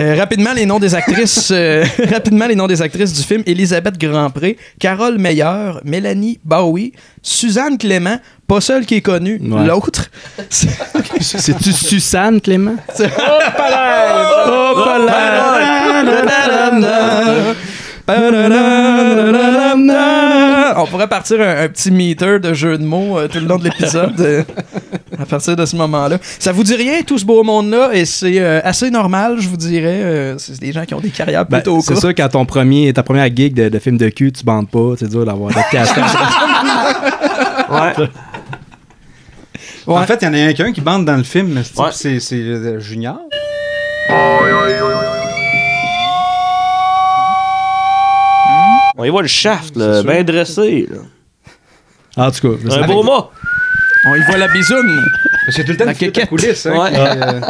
Euh, rapidement, les noms des actrices. euh, rapidement, les noms des actrices du film Elisabeth Grandpré, Carole Meyer, Mélanie Bowie, Suzanne Clément, pas celle qui est connue, Ouais. l'autre. C'est- C'est-tu Suzanne, Clément? On pourrait partir un, un petit meter de jeu de mots euh, tout le long de l'épisode euh, à partir de ce moment-là. Ça vous dit rien, tout ce beau monde-là, et c'est euh, assez normal, je vous dirais. euh, c'est des gens qui ont des carrières Ben, plutôt c'est sûr, quand ton premier, ta première gig de, de film de cul, tu bandes pas, c'est dur d'avoir d'adaptation. Ouais. Ouais. En fait, il y en a un qu'un qui bande dans le film, mais c'est- Ouais. Junior. On y voit le shaft, là, bien dressé. là. en tout cas, je Un beau mât. On y voit la bisoune. C'est tout le temps La quéquette. coulisses. Hein, Ouais. qui, euh,